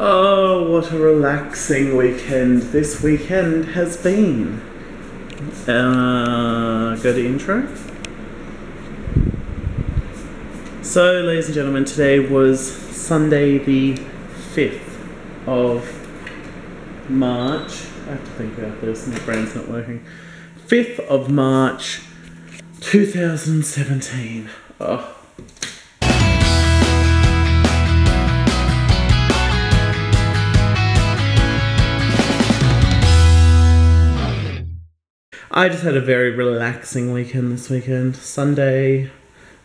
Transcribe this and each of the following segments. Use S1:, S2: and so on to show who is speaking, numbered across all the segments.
S1: Oh, what a relaxing weekend this weekend has been. Uh, go to intro. So, ladies and gentlemen, today was Sunday the 5th of March. I have to think about this, my brain's not working. 5th of March 2017. Oh. I just had a very relaxing weekend this weekend. Sunday,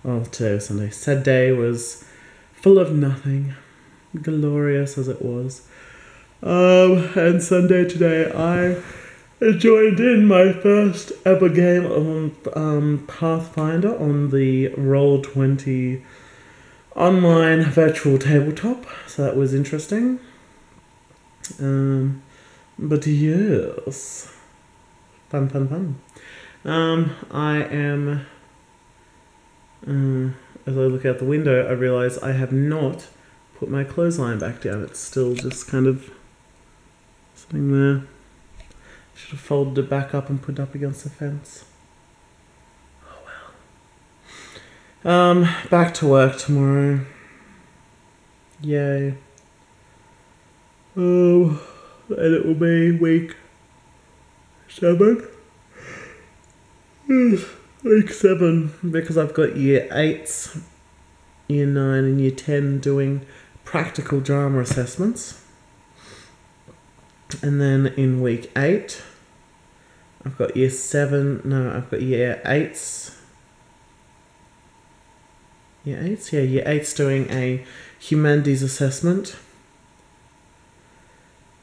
S1: well, today was Sunday. Saturday was full of nothing, glorious as it was. Um, and Sunday today, I joined in my first ever game on um, Pathfinder on the Roll20 online virtual tabletop, so that was interesting. Um, but yes fun, fun, fun. Um, I am. Uh, as I look out the window, I realize I have not put my clothesline back down. It's still just kind of sitting there. Should have folded it back up and put it up against the fence. Oh well. Um, back to work tomorrow. Yay. Oh, and it will be week seven. Week seven, because I've got year eights, year nine, and year ten doing practical drama assessments. And then in week eight, I've got year seven, no, I've got year eights. Year eights? Yeah, year eight's doing a humanities assessment.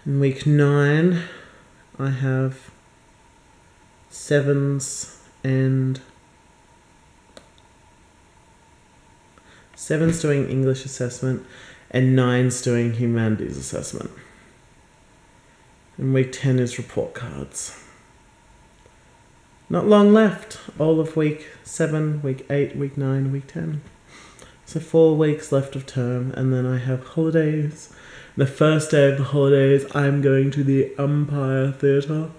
S1: In week nine, I have sevens and sevens doing English assessment and nines doing humanities assessment. And week 10 is report cards. Not long left. All of week 7, week 8, week 9, week 10. So four weeks left of term, and then I have holidays. The first day of the holidays, I'm going to the Empire Theatre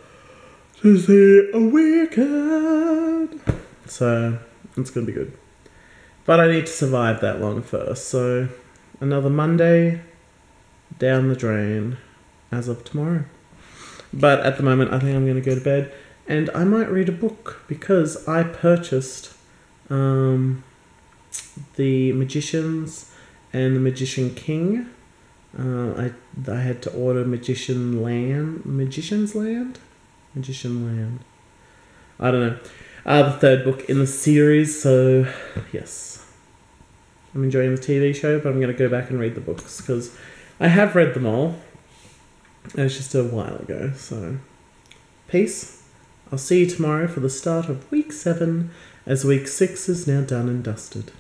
S1: to see a weekend. So it's gonna be good. But I need to survive that long first. So another Monday down the drain as of tomorrow. But at the moment, I think I'm gonna go to bed and I might read a book because I purchased um, the Magicians and the Magician King. Uh, I I had to order Magician Land, Magician's Land. Magician Land. I don't know. Uh, the third book in the series, so yes. I'm enjoying the TV show, but I'm going to go back and read the books because I have read them all. It was just a while ago, so. Peace. I'll see you tomorrow for the start of week seven, as week six is now done and dusted.